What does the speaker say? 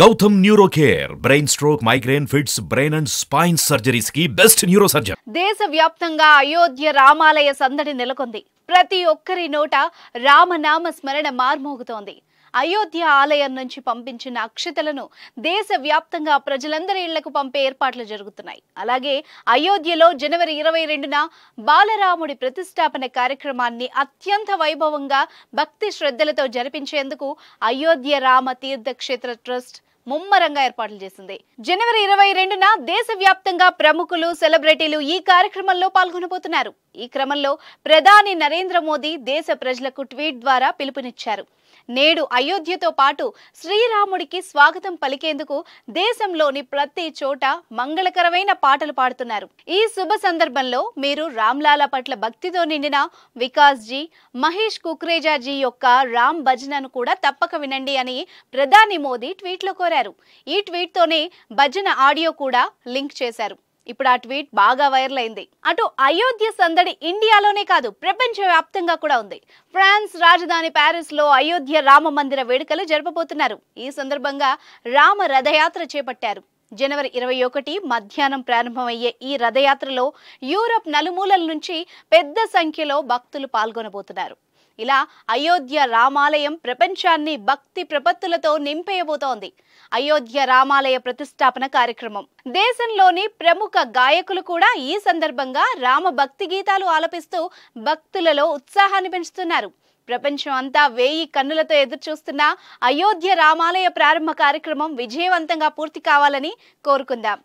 Gautam neuro care brain stroke migraine fits brain and spine సర్జరీస్కి best neuro surgeon దేశవ్యాప్తంగా అయోధ్య రామాలయ సందడి నెలకొంది. ప్రతి ఒక్కరి నోట రామనామ స్మరణ మార్మోగుతోంది. అయోధ్య ఆలయం నుంచి పంపించిన అక్షతలను దేశవ్యాప్తంగా ప్రజలందరి ఇళ్ళకు పంపే ఏర్పాట్లు జరుగుతున్నాయి. అలాగే అయోధ్యలో జనవరి ఇరవై రెండున బాలరాముడి ప్రతిష్టాపన కార్యక్రమాన్ని అత్యంత వైభవంగా భక్తి శ్రద్ధలతో జరిపించేందుకు అయోధ్య రామ తీర్థక్షేత్ర ట్రస్ట్ ముమ్మరంగా ఏర్పాట్లు చేసింది. జనవరి ఇరవై రెండున దేశవ్యాప్తంగా ప్రముఖులు సెలబ్రిటీలు ఈ కార్యక్రమంలో పాల్గొనబోతున్నారు. ఈ క్రమంలో ప్రధాని నరేంద్ర మోదీ దేశ ప్రజలకు ట్వీట్ ద్వారా పిలుపునిచ్చారు. నేడు అయోధ్యతో పాటు శ్రీరాముడికి స్వాగతం పలికేందుకు దేశంలోని ప్రతి చోట మంగళకరమైన పాటలు పాడుతున్నారు. ఈ శుభ సందర్భంలో మీరు రామ్లాల పట్ల భక్తితో నిండిన వికాస్ జీ మహేష్ కుక్రేజా జీ యొక్క రామ్ భజనను కూడా తప్పక వినండి అని ప్రధాని మోదీ ట్వీట్లో కోరారు. ఈ ట్వీట్తోనే భజన ఆడియో కూడా లింక్ చేశారు. ఇప్పుడు ఆ ట్వీట్ బాగా వైరల్ అయింది. అటు అయోధ్య సందడి ఇండియాలోనే కాదు ప్రపంచ వ్యాప్తంగా కూడా ఉంది. ఫ్రాన్స్ రాజధాని ప్యారిస్లో అయోధ్య రామ మందిర వేడుకలు జరపబోతున్నారు. ఈ సందర్భంగా రామ రథయాత్ర చేపట్టారు. జనవరి ఇరవై ఒకటి మధ్యాహ్నం ప్రారంభమయ్యే ఈ రథయాత్రలో యూరప్ నలుమూలల నుంచి పెద్ద సంఖ్యలో భక్తులు పాల్గొనబోతున్నారు. ఇలా అయోధ్య రామాలయం ప్రపంచాన్ని భక్తి ప్రపత్తులతో నింపేయబోతోంది. అయోధ్య రామాలయ ప్రతిష్టాపన కార్యక్రమం. దేశంలోని ప్రముఖ గాయకులు కూడా ఈ సందర్భంగా రామ భక్తి గీతాలు ఆలపిస్తూ భక్తులలో ఉత్సాహాన్ని పెంచుతున్నారు. ప్రపంచం అంతా వేయి కన్నులతో ఎదురుచూస్తున్న అయోధ్య రామాలయ ప్రారంభ కార్యక్రమం విజయవంతంగా పూర్తి కావాలని కోరుకుందాం.